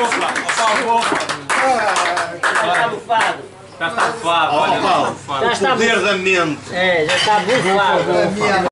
dupla. Ó, Paulo, Está bufado. Já está bufado. Olha, Paulo, o poder da mente. É, já está bufado.